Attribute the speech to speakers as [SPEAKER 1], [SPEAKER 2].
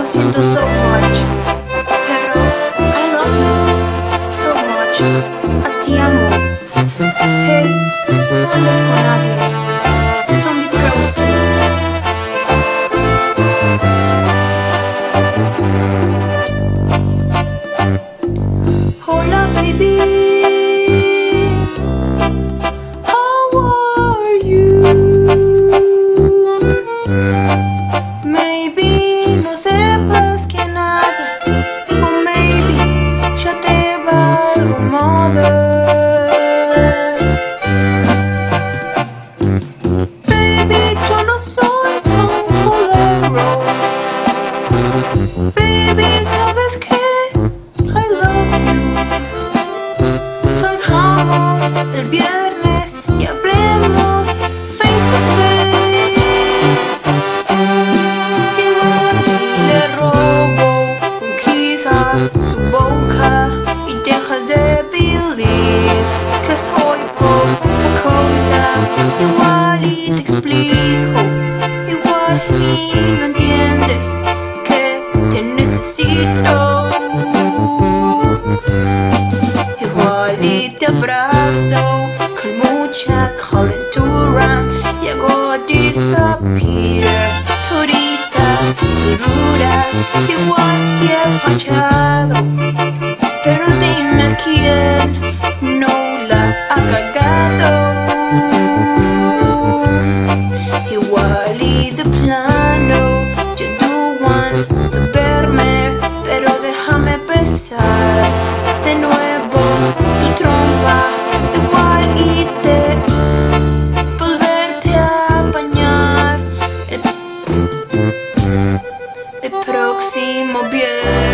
[SPEAKER 1] you seem so much. Pero I love you so much. At the amo. Hey, no con nadie. Don't be close to me no sepas quién habla. O maybe ya te va algo mother. Baby, yo no soy tan bolero. Baby, ¿sabes qué? I love you. Salgamos el viernes cosa. Igual y te explico, igual y no entiendes que te necesito. Igual y te abrazo con mucha calentura y hago disappear toditas tururas. Igual y he fallado, Y de plano yo no want to verme, pero déjame besar de nuevo tu trompa. Igual y de volverte a el, el próximo viernes.